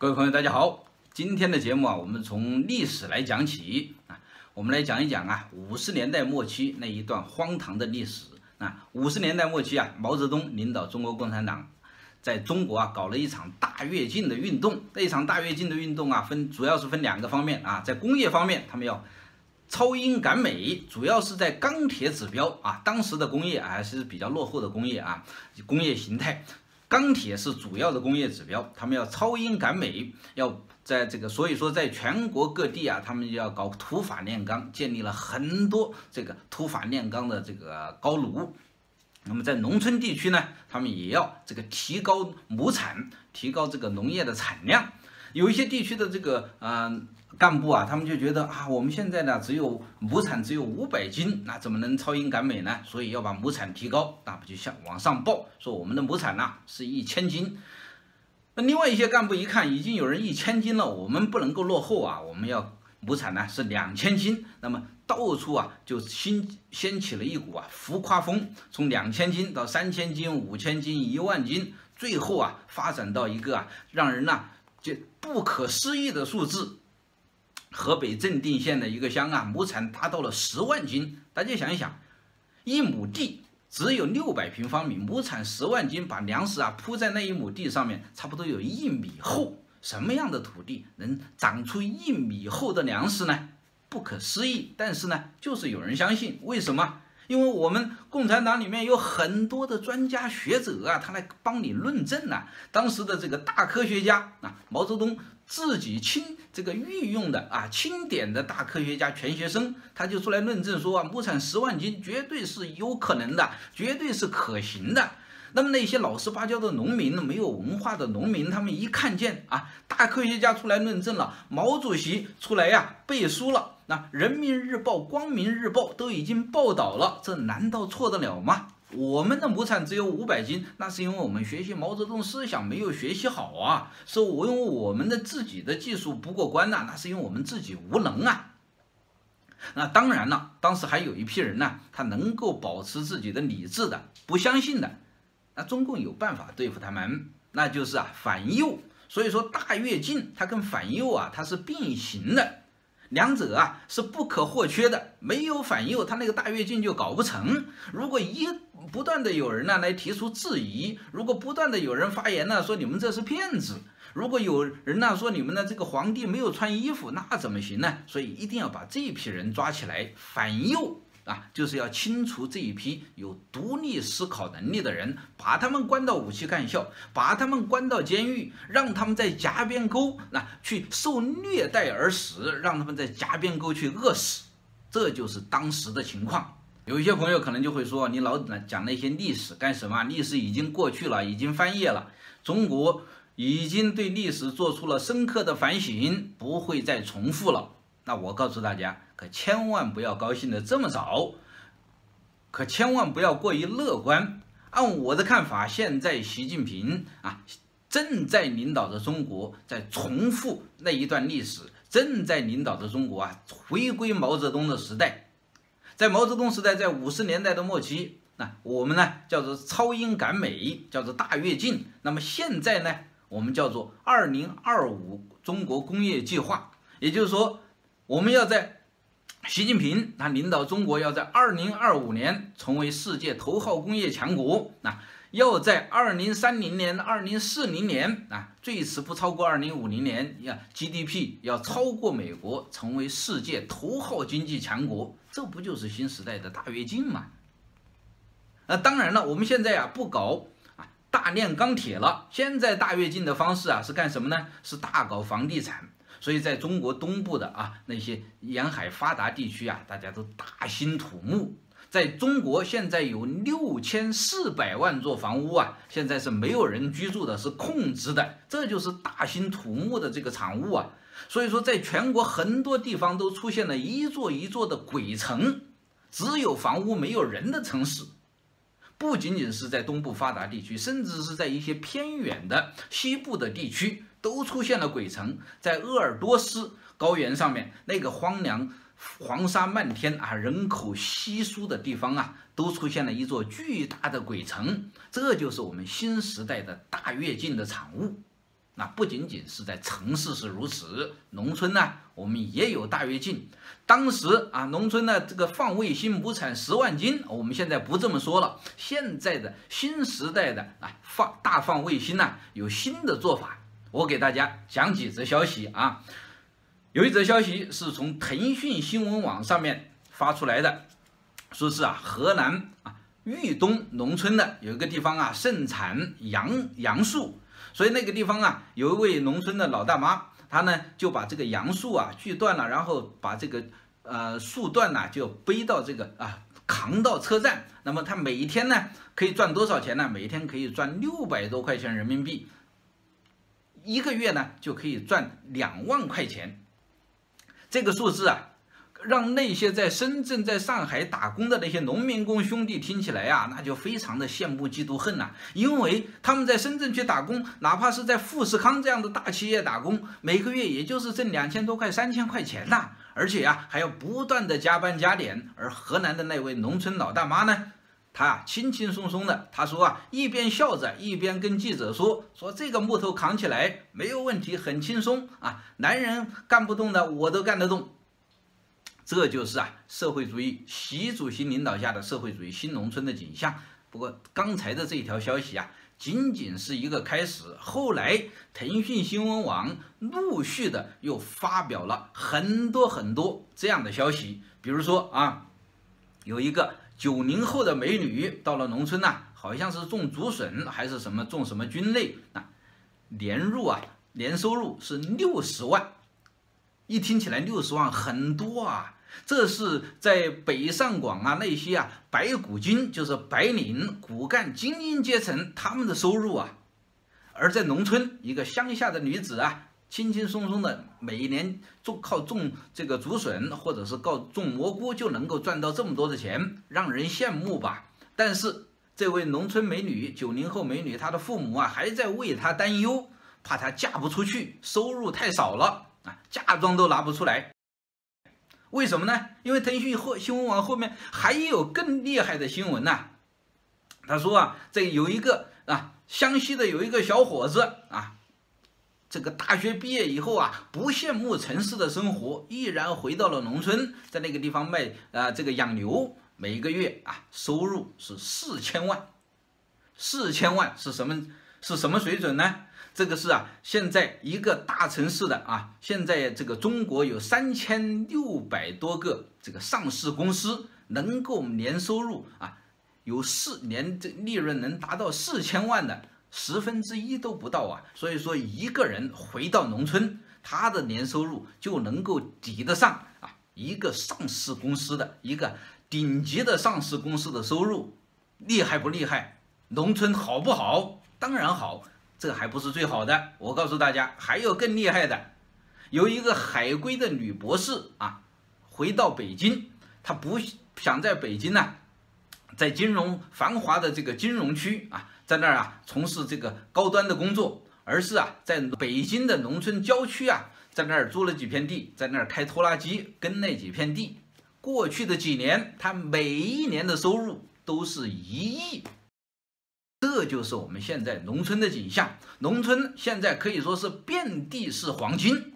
各位朋友，大家好。今天的节目啊，我们从历史来讲起啊，我们来讲一讲啊，五十年代末期那一段荒唐的历史啊。五十年代末期啊，毛泽东领导中国共产党在中国啊搞了一场大跃进的运动。那一场大跃进的运动啊，分主要是分两个方面啊，在工业方面，他们要超英赶美，主要是在钢铁指标啊，当时的工业还是比较落后的工业啊，工业形态。钢铁是主要的工业指标，他们要超英赶美，要在这个，所以说在全国各地啊，他们要搞土法炼钢，建立了很多这个土法炼钢的这个高炉。那么在农村地区呢，他们也要这个提高亩产，提高这个农业的产量。有一些地区的这个嗯。干部啊，他们就觉得啊，我们现在呢只有亩产只有五百斤，那怎么能超英赶美呢？所以要把亩产提高，那不就向往上报，说我们的亩产呢是一千斤。那另外一些干部一看，已经有人一千斤了，我们不能够落后啊，我们要亩产呢是两千斤。那么到处啊就兴掀起了一股啊浮夸风，从两千斤到三千斤、五千斤、一万斤，最后啊发展到一个啊让人呐就不可思议的数字。河北正定县的一个乡啊，亩产达到了十万斤。大家想一想，一亩地只有六百平方米，亩产十万斤，把粮食啊铺在那一亩地上面，差不多有一米厚。什么样的土地能长出一米厚的粮食呢？不可思议。但是呢，就是有人相信。为什么？因为我们共产党里面有很多的专家学者啊，他来帮你论证呐。当时的这个大科学家啊，毛泽东。自己亲这个御用的啊钦点的大科学家钱学森，他就出来论证说啊，亩产十万斤绝对是有可能的，绝对是可行的。那么那些老实巴交的农民，没有文化的农民，他们一看见啊，大科学家出来论证了，毛主席出来呀背书了，那人民日报、光明日报都已经报道了，这难道错得了吗？我们的亩产只有五百斤，那是因为我们学习毛泽东思想没有学习好啊，是我因为我们的自己的技术不过关呐，那是因为我们自己无能啊。那当然了，当时还有一批人呢，他能够保持自己的理智的，不相信的，那中共有办法对付他们，那就是啊反右。所以说大跃进它跟反右啊它是并行的。两者啊是不可或缺的，没有反右，他那个大跃进就搞不成。如果一不断的有人呢来提出质疑，如果不断的有人发言呢说你们这是骗子，如果有人呢说你们的这个皇帝没有穿衣服，那怎么行呢？所以一定要把这批人抓起来反右。啊，就是要清除这一批有独立思考能力的人，把他们关到武器干校，把他们关到监狱，让他们在夹边沟那去受虐待而死，让他们在夹边沟去饿死，这就是当时的情况。有一些朋友可能就会说，你老讲那些历史干什么？历史已经过去了，已经翻页了，中国已经对历史做出了深刻的反省，不会再重复了。那我告诉大家。可千万不要高兴的这么早，可千万不要过于乐观。按我的看法，现在习近平啊正在领导着中国在重复那一段历史，正在领导着中国啊回归毛泽东的时代。在毛泽东时代，在五十年代的末期，那我们呢叫做超英赶美，叫做大跃进。那么现在呢，我们叫做二零二五中国工业计划，也就是说，我们要在习近平他领导中国要在二零二五年成为世界头号工业强国，那要在二零三零年、二零四零年啊，最迟不超过二零五零年呀，GDP 要超过美国，成为世界头号经济强国，这不就是新时代的大跃进吗？那当然了，我们现在啊不搞啊大炼钢铁了，现在大跃进的方式啊是干什么呢？是大搞房地产。所以，在中国东部的啊那些沿海发达地区啊，大家都大兴土木。在中国现在有六千四百万座房屋啊，现在是没有人居住的，是空置的，这就是大兴土木的这个产物啊。所以说，在全国很多地方都出现了一座一座的鬼城，只有房屋没有人的城市。不仅仅是在东部发达地区，甚至是在一些偏远的西部的地区。都出现了鬼城，在鄂尔多斯高原上面那个荒凉、黄沙漫天啊、人口稀疏的地方啊，都出现了一座巨大的鬼城。这就是我们新时代的大跃进的产物。那不仅仅是在城市是如此，农村呢，我们也有大跃进。当时啊，农村呢这个放卫星亩产十万斤，我们现在不这么说了。现在的新时代的啊放大放卫星呢，有新的做法。我给大家讲几则消息啊。有一则消息是从腾讯新闻网上面发出来的，说是啊河南啊豫东农村的有一个地方啊盛产杨杨树。所以那个地方啊，有一位农村的老大妈，她呢就把这个杨树啊锯断了，然后把这个呃树段呢就背到这个啊扛到车站。那么她每一天呢可以赚多少钱呢？每天可以赚六百多块钱人民币，一个月呢就可以赚两万块钱。这个数字啊。让那些在深圳、在上海打工的那些农民工兄弟听起来啊，那就非常的羡慕、嫉妒、恨呐！因为他们在深圳去打工，哪怕是在富士康这样的大企业打工，每个月也就是挣两千多块、三千块钱呐，而且呀，还要不断的加班加点。而河南的那位农村老大妈呢，他啊轻轻松松的，他说啊，一边笑着，一边跟记者说：“说这个木头扛起来没有问题，很轻松啊，男人干不动的，我都干得动。”这就是啊，社会主义习主席领导下的社会主义新农村的景象。不过刚才的这一条消息啊，仅仅是一个开始。后来腾讯新闻网陆续的又发表了很多很多这样的消息，比如说啊，有一个九零后的美女到了农村呐，好像是种竹笋还是什么种什么菌类啊，年入啊年收入是六十万，一听起来六十万很多啊。这是在北上广啊，那些啊白骨精，就是白领、骨干、精英阶层，他们的收入啊；而在农村，一个乡下的女子啊，轻轻松松的每一年种靠种这个竹笋，或者是靠种蘑菇，就能够赚到这么多的钱，让人羡慕吧。但是这位农村美女，九零后美女，她的父母啊，还在为她担忧，怕她嫁不出去，收入太少了啊，嫁妆都拿不出来。为什么呢？因为腾讯后新闻网后面还有更厉害的新闻呢。他说啊，这有一个啊，湘西的有一个小伙子啊，这个大学毕业以后啊，不羡慕城市的生活，毅然回到了农村，在那个地方卖啊这个养牛，每个月啊收入是四千万，四千万是什么是什么水准呢？这个是啊，现在一个大城市的啊，现在这个中国有三千六百多个这个上市公司，能够年收入啊，有四年这利润能达到四千万的十分之一都不到啊。所以说，一个人回到农村，他的年收入就能够抵得上啊一个上市公司的一个顶级的上市公司的收入，厉害不厉害？农村好不好？当然好。这还不是最好的，我告诉大家，还有更厉害的，有一个海归的女博士啊，回到北京，她不想在北京呢，在金融繁华的这个金融区啊，在那儿啊从事这个高端的工作，而是啊在北京的农村郊区啊，在那儿租了几片地，在那儿开拖拉机跟那几片地，过去的几年，他每一年的收入都是一亿。这就是我们现在农村的景象，农村现在可以说是遍地是黄金。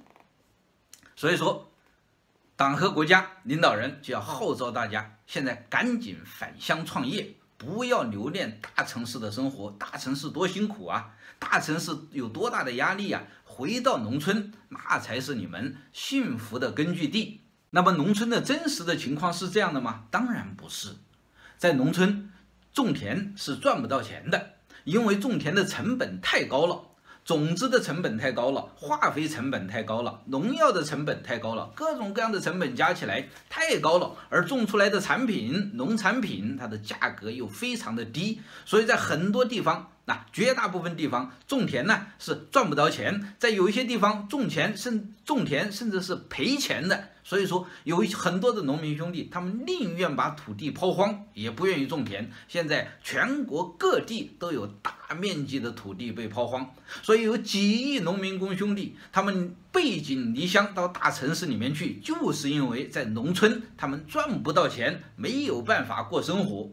所以说，党和国家领导人就要号召大家，现在赶紧返乡创业，不要留恋大城市的生活。大城市多辛苦啊，大城市有多大的压力啊！回到农村，那才是你们幸福的根据地。那么，农村的真实的情况是这样的吗？当然不是，在农村。种田是赚不到钱的，因为种田的成本太高了，种子的成本太高了，化肥成本太高了，农药的成本太高了，各种各样的成本加起来太高了，而种出来的产品，农产品它的价格又非常的低，所以在很多地方。那绝大部分地方种田呢是赚不着钱，在有一些地方种田甚种田甚至是赔钱的，所以说有很多的农民兄弟，他们宁愿把土地抛荒，也不愿意种田。现在全国各地都有大面积的土地被抛荒，所以有几亿农民工兄弟，他们背井离乡到大城市里面去，就是因为在农村他们赚不到钱，没有办法过生活。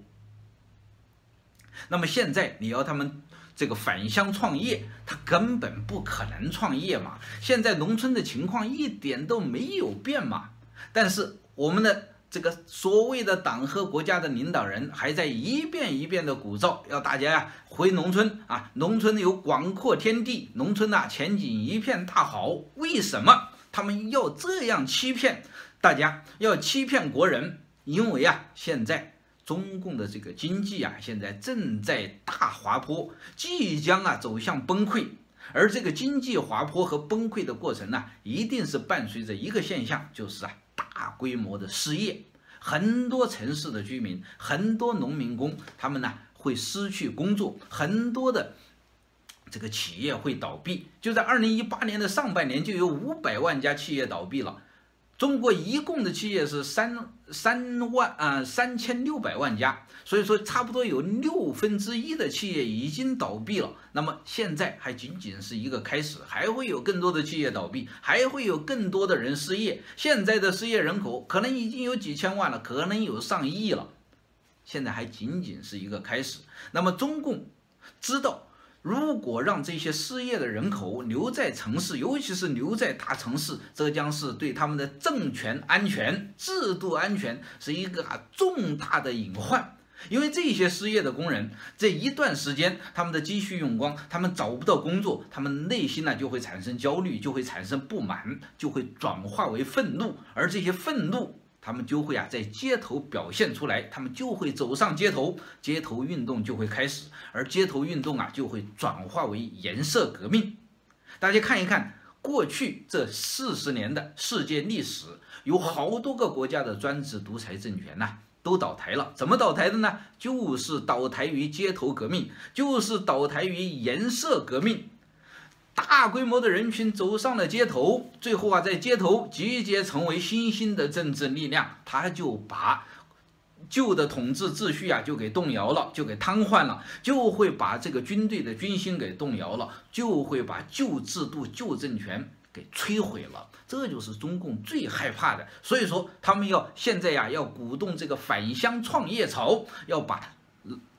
那么现在你要他们这个返乡创业，他根本不可能创业嘛。现在农村的情况一点都没有变嘛。但是我们的这个所谓的党和国家的领导人还在一遍一遍的鼓噪，要大家呀回农村啊，农村有广阔天地，农村呐前景一片大好。为什么他们要这样欺骗大家，要欺骗国人？因为啊，现在。中共的这个经济啊，现在正在大滑坡，即将啊走向崩溃。而这个经济滑坡和崩溃的过程呢，一定是伴随着一个现象，就是啊大规模的失业。很多城市的居民，很多农民工，他们呢会失去工作，很多的这个企业会倒闭。就在二零一八年的上半年，就有五百万家企业倒闭了。中国一共的企业是三三万啊三千六百万家，所以说差不多有六分之一的企业已经倒闭了。那么现在还仅仅是一个开始，还会有更多的企业倒闭，还会有更多的人失业。现在的失业人口可能已经有几千万了，可能有上亿了。现在还仅仅是一个开始。那么中共知道。如果让这些失业的人口留在城市，尤其是留在大城市，这将是对他们的政权安全、制度安全是一个重大的隐患。因为这些失业的工人这一段时间，他们的积蓄用光，他们找不到工作，他们内心呢就会产生焦虑，就会产生不满，就会转化为愤怒，而这些愤怒。他们就会啊在街头表现出来，他们就会走上街头，街头运动就会开始，而街头运动啊就会转化为颜色革命。大家看一看过去这四十年的世界历史，有好多个国家的专制独裁政权呐都倒台了，怎么倒台的呢？就是倒台于街头革命，就是倒台于颜色革命。大规模的人群走上了街头，最后啊，在街头集结成为新兴的政治力量，他就把旧的统治秩序啊，就给动摇了，就给瘫痪了，就会把这个军队的军心给动摇了，就会把旧制度、旧政权给摧毁了。这就是中共最害怕的。所以说，他们要现在呀，要鼓动这个返乡创业潮，要把。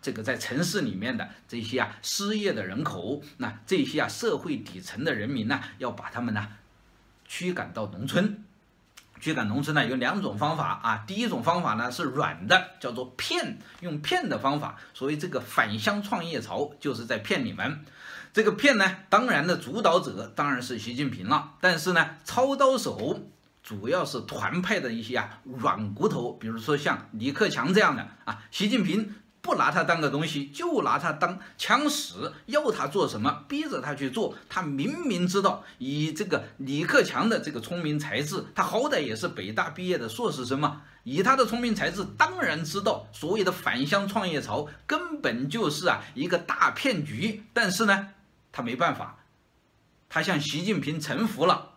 这个在城市里面的这些啊失业的人口，那这些啊社会底层的人民呢，要把他们呢驱赶到农村。驱赶农村呢有两种方法啊，第一种方法呢是软的，叫做骗，用骗的方法。所以这个返乡创业潮就是在骗你们。这个骗呢，当然的主导者当然是习近平了，但是呢，操刀手主要是团派的一些啊软骨头，比如说像李克强这样的啊，习近平。不拿他当个东西，就拿他当枪使，要他做什么，逼着他去做。他明明知道，以这个李克强的这个聪明才智，他好歹也是北大毕业的硕士生嘛。以他的聪明才智，当然知道所谓的返乡创业潮根本就是啊一个大骗局。但是呢，他没办法，他向习近平臣服了。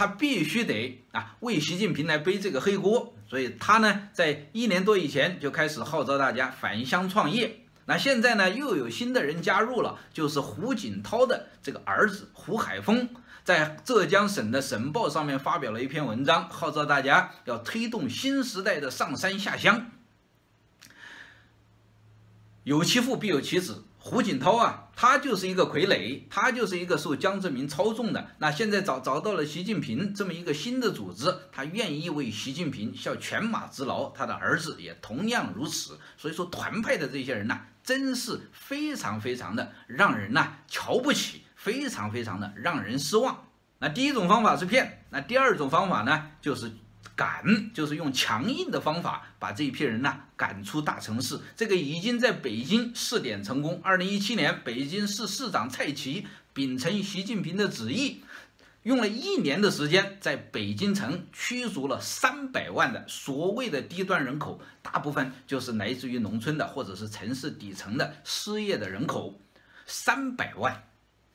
他必须得啊为习近平来背这个黑锅，所以他呢在一年多以前就开始号召大家返乡创业。那现在呢又有新的人加入了，就是胡锦涛的这个儿子胡海峰，在浙江省的省报上面发表了一篇文章，号召大家要推动新时代的上山下乡。有其父必有其子。胡锦涛啊，他就是一个傀儡，他就是一个受江泽民操纵的。那现在找找到了习近平这么一个新的组织，他愿意为习近平效犬马之劳，他的儿子也同样如此。所以说，团派的这些人呢，真是非常非常的让人呢瞧不起，非常非常的让人失望。那第一种方法是骗，那第二种方法呢，就是。赶就是用强硬的方法把这一批人呢赶出大城市，这个已经在北京试点成功。二零一七年，北京市市长蔡奇秉承习近平的旨意，用了一年的时间，在北京城驱逐了三百万的所谓的低端人口，大部分就是来自于农村的或者是城市底层的失业的人口，三百万，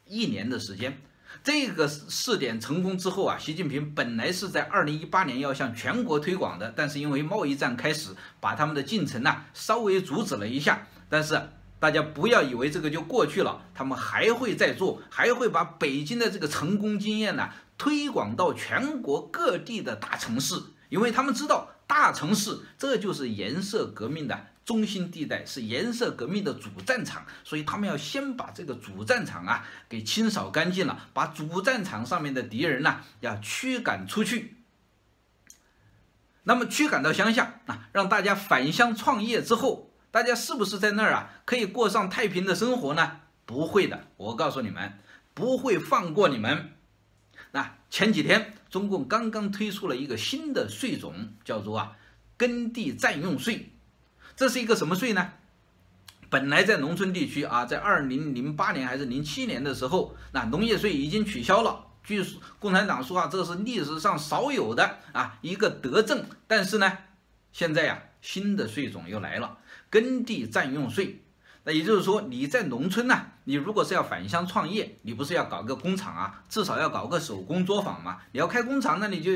一年的时间。这个试点成功之后啊，习近平本来是在二零一八年要向全国推广的，但是因为贸易战开始，把他们的进程呢稍微阻止了一下。但是大家不要以为这个就过去了，他们还会再做，还会把北京的这个成功经验呢推广到全国各地的大城市，因为他们知道大城市这就是颜色革命的中心地带，是颜色革命的主战场，所以他们要先把这个主战场啊给清扫干净了，把主战场上面的敌人呢要驱赶出去。那么驱赶到乡下啊，让大家返乡创业之后，大家是不是在那儿啊可以过上太平的生活呢？不会的，我告诉你们，不会放过你们。那前几天中共刚刚推出了一个新的税种，叫做啊耕地占用税。这是一个什么税呢？本来在农村地区啊，在二零零八年还是零七年的时候，那农业税已经取消了。据共产党说啊，这是历史上少有的啊一个德政。但是呢，现在呀，新的税种又来了，耕地占用税。那也就是说，你在农村呢，你如果是要返乡创业，你不是要搞个工厂啊，至少要搞个手工作坊嘛。你要开工厂，那你就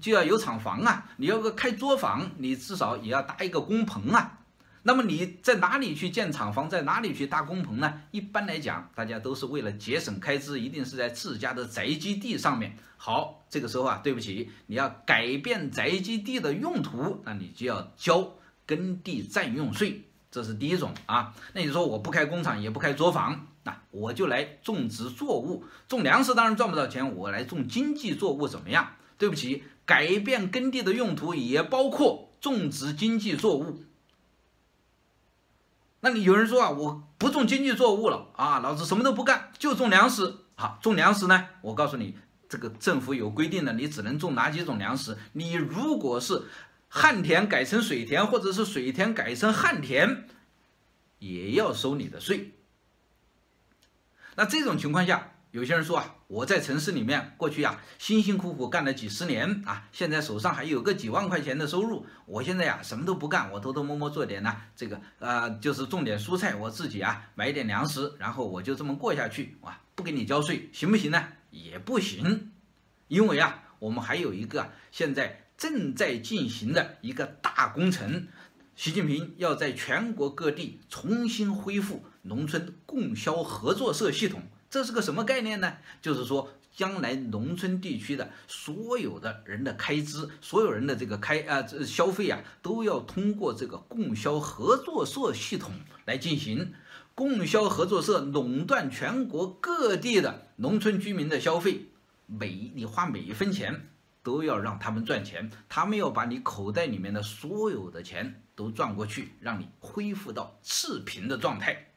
就要有厂房啊。你要个开作坊，你至少也要搭一个工棚啊。那么你在哪里去建厂房，在哪里去搭工棚呢？一般来讲，大家都是为了节省开支，一定是在自家的宅基地上面。好，这个时候啊，对不起，你要改变宅基地的用途，那你就要交耕地占用税，这是第一种啊。那你说我不开工厂，也不开作坊，那我就来种植作物，种粮食当然赚不到钱，我来种经济作物怎么样？对不起，改变耕地的用途也包括种植经济作物。那你有人说啊，我不种经济作物了啊，老子什么都不干，就种粮食。好，种粮食呢，我告诉你，这个政府有规定的，你只能种哪几种粮食。你如果是旱田改成水田，或者是水田改成旱田，也要收你的税。那这种情况下，有些人说啊，我在城市里面过去呀，辛辛苦苦干了几十年啊，现在手上还有个几万块钱的收入，我现在呀什么都不干，我偷偷摸摸做点呢，这个呃就是种点蔬菜，我自己啊买点粮食，然后我就这么过下去，哇，不给你交税，行不行呢？也不行，因为啊，我们还有一个现在正在进行的一个大工程，习近平要在全国各地重新恢复农村供销合作社系统。这是个什么概念呢？就是说，将来农村地区的所有的人的开支，所有人的这个开啊这消费啊，都要通过这个供销合作社系统来进行。供销合作社垄断全国各地的农村居民的消费，每你花每一分钱都要让他们赚钱，他们要把你口袋里面的所有的钱都赚过去，让你恢复到赤贫的状态。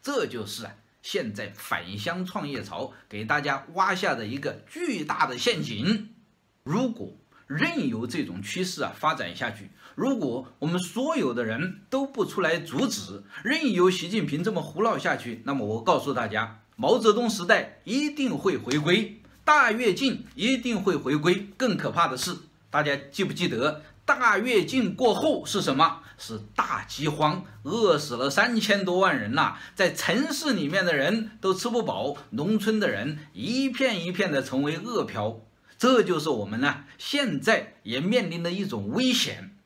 这就是啊。现在返乡创业潮给大家挖下的一个巨大的陷阱，如果任由这种趋势啊发展下去，如果我们所有的人都不出来阻止，任由习近平这么胡闹下去，那么我告诉大家，毛泽东时代一定会回归，大跃进一定会回归。更可怕的是，大家记不记得大跃进过后是什么？是大饥荒，饿死了三千多万人呐！在城市里面的人都吃不饱，农村的人一片一片的成为饿殍。这就是我们呢现在也面临的一种危险。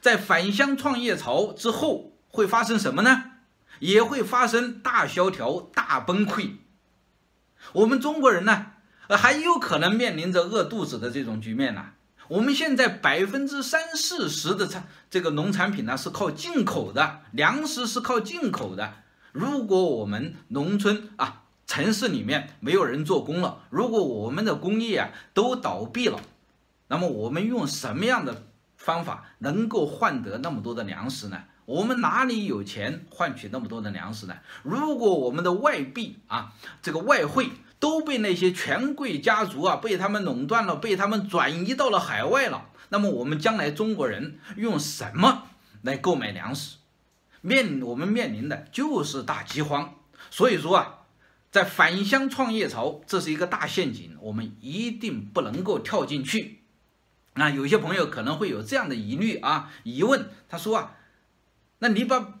在返乡创业潮之后会发生什么呢？也会发生大萧条、大崩溃。我们中国人呢，还有可能面临着饿肚子的这种局面呢。我们现在百分之三四十的产这个农产品呢是靠进口的，粮食是靠进口的。如果我们农村啊、城市里面没有人做工了，如果我们的工业啊都倒闭了，那么我们用什么样的方法能够换得那么多的粮食呢？我们哪里有钱换取那么多的粮食呢？如果我们的外币啊，这个外汇。都被那些权贵家族啊，被他们垄断了，被他们转移到了海外了。那么我们将来中国人用什么来购买粮食？面我们面临的就是大饥荒。所以说啊，在返乡创业潮，这是一个大陷阱，我们一定不能够跳进去。那有些朋友可能会有这样的疑虑啊、疑问，他说啊，那你把。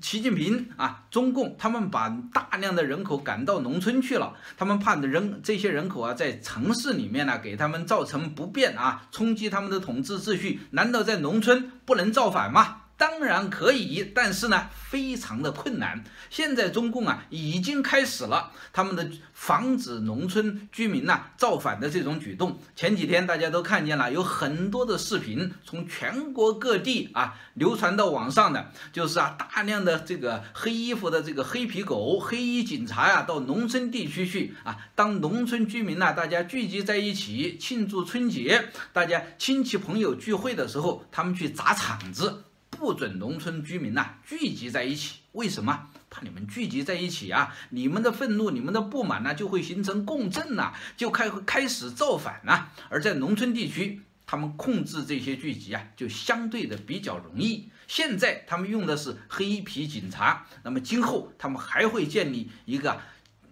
习近平啊，中共他们把大量的人口赶到农村去了，他们怕人这些人口啊在城市里面呢给他们造成不便啊，冲击他们的统治秩序。难道在农村不能造反吗？当然可以，但是呢，非常的困难。现在中共啊，已经开始了他们的防止农村居民呐造反的这种举动。前几天大家都看见了，有很多的视频从全国各地啊流传到网上的，就是啊，大量的这个黑衣服的这个黑皮狗、黑衣警察呀，到农村地区去啊，当农村居民呐大家聚集在一起庆祝春节，大家亲戚朋友聚会的时候，他们去砸场子。不准农村居民呐聚集在一起，为什么？怕你们聚集在一起啊，你们的愤怒、你们的不满呢，就会形成共振呐，就开开始造反呐。而在农村地区，他们控制这些聚集啊，就相对的比较容易。现在他们用的是黑皮警察，那么今后他们还会建立一个。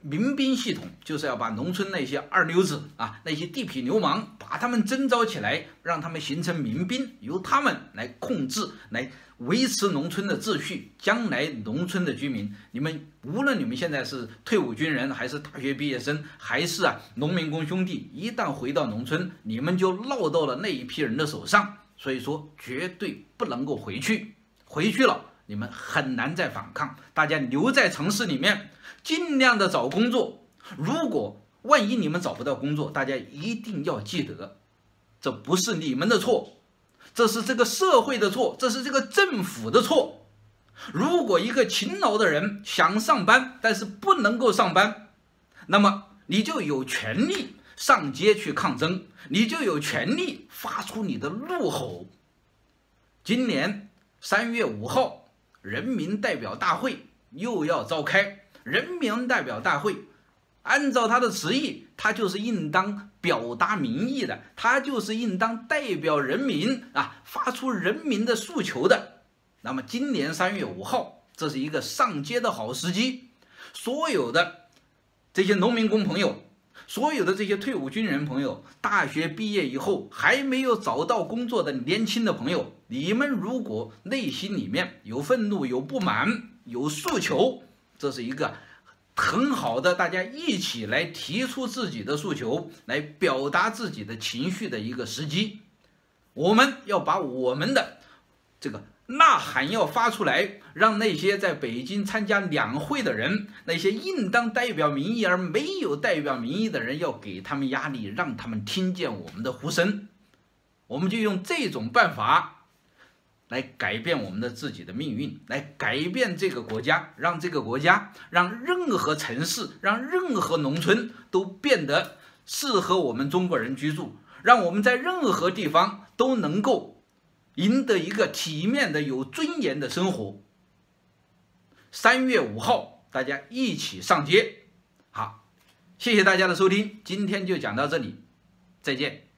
民兵系统就是要把农村那些二流子啊，那些地痞流氓，把他们征召起来，让他们形成民兵，由他们来控制，来维持农村的秩序。将来农村的居民，你们无论你们现在是退伍军人，还是大学毕业生，还是啊农民工兄弟，一旦回到农村，你们就落到了那一批人的手上。所以说，绝对不能够回去，回去了。你们很难再反抗，大家留在城市里面，尽量的找工作。如果万一你们找不到工作，大家一定要记得，这不是你们的错，这是这个社会的错，这是这个政府的错。如果一个勤劳的人想上班，但是不能够上班，那么你就有权利上街去抗争，你就有权利发出你的怒吼。今年三月五号。人民代表大会又要召开，人民代表大会按照他的词义，他就是应当表达民意的，他就是应当代表人民啊，发出人民的诉求的。那么今年三月五号，这是一个上街的好时机，所有的这些农民工朋友。所有的这些退伍军人朋友，大学毕业以后还没有找到工作的年轻的朋友，你们如果内心里面有愤怒、有不满、有诉求，这是一个很好的大家一起来提出自己的诉求、来表达自己的情绪的一个时机。我们要把我们的这个。呐喊要发出来，让那些在北京参加两会的人，那些应当代表民意而没有代表民意的人，要给他们压力，让他们听见我们的呼声。我们就用这种办法来改变我们的自己的命运，来改变这个国家，让这个国家，让任何城市，让任何农村都变得适合我们中国人居住，让我们在任何地方都能够。赢得一个体面的、有尊严的生活。三月五号，大家一起上街。好，谢谢大家的收听，今天就讲到这里，再见。